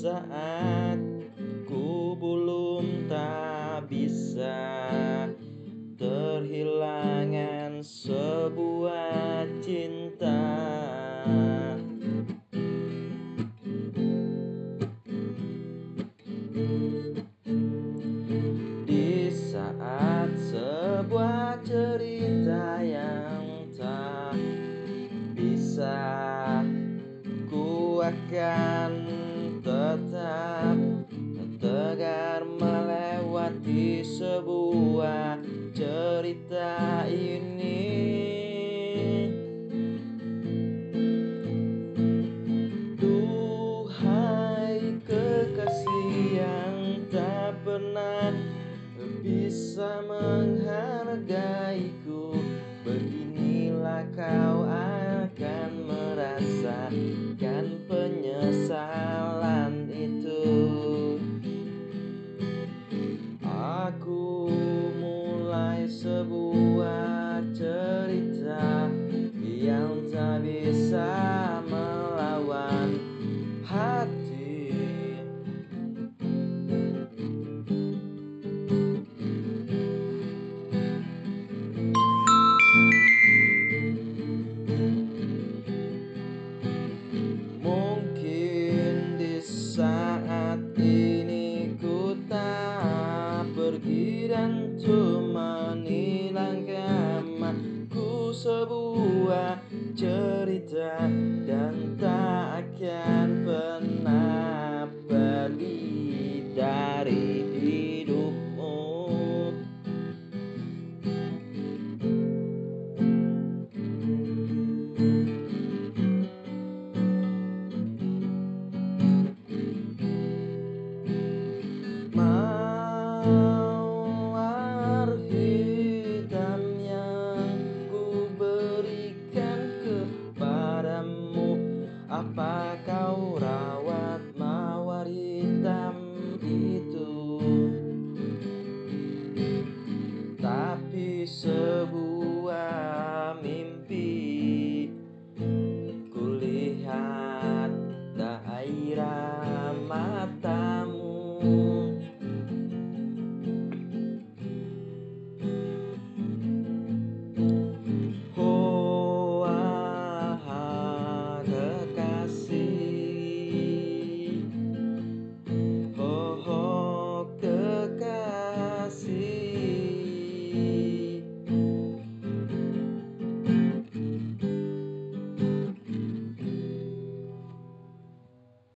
Saat ku belum tak bisa Di saat sebuah cerita yang tak bisa Ku akan tetap tegar melewati sebuah cerita ini bisa menghargaiku. Beginilah kau akan merasakan penyesalan itu. Aku mulai sebuah cerita yang tak bisa cuma hilangkanku sebuah cerita dan tak akan Apa kau rawat mawar hitam itu? Tapi sebuah mimpi Kulihat daerah matamu. Oh, ah, ah, ah.